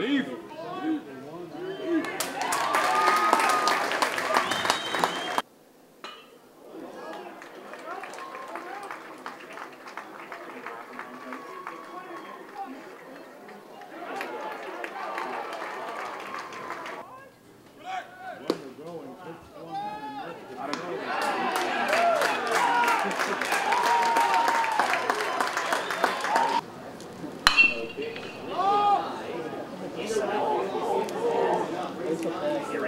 Leave. Structural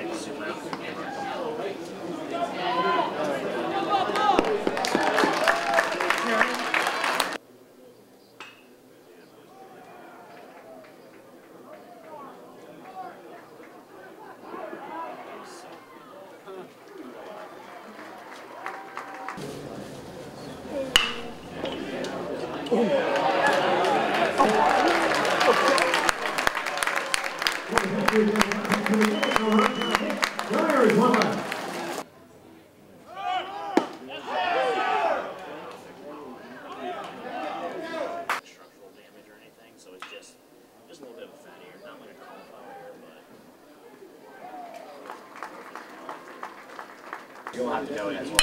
You'll have to know it as well.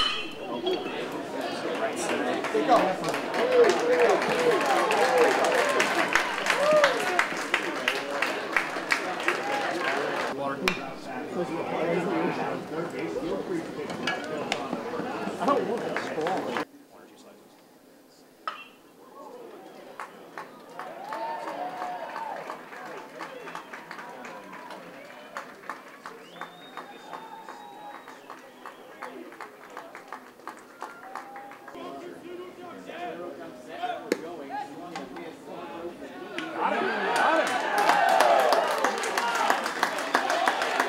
Right side. One or two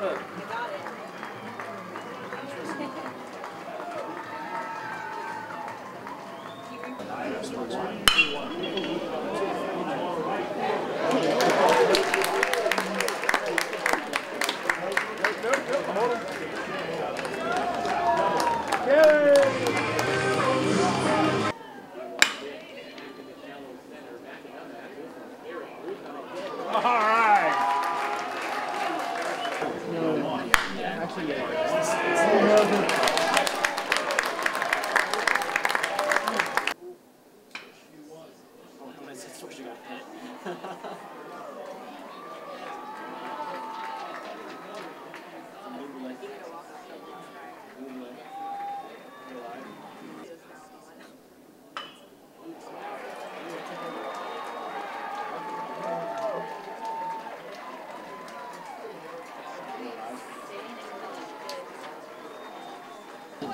he When I said switch, you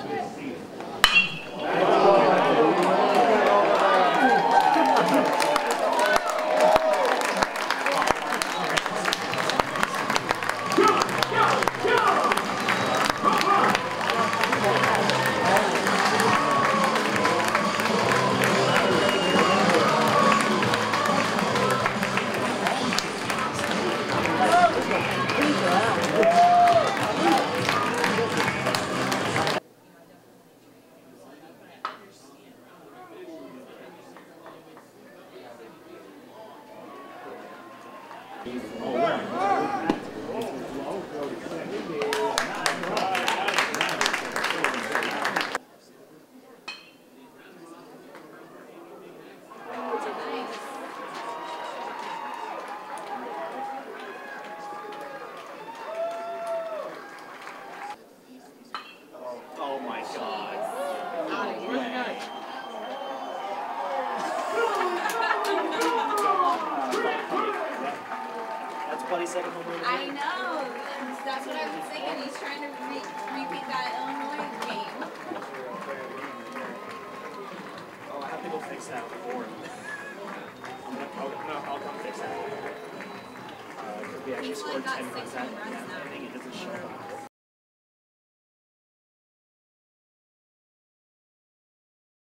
got Oh That's Buddy's second home run. I know. That's what I was thinking. He's trying to re- repeat that Illinois game. Oh, I have to go fix that before. I'm gonna, I'll, no, I'll come fix that. We actually He's scored like 10 six runs that yeah. I think it doesn't show.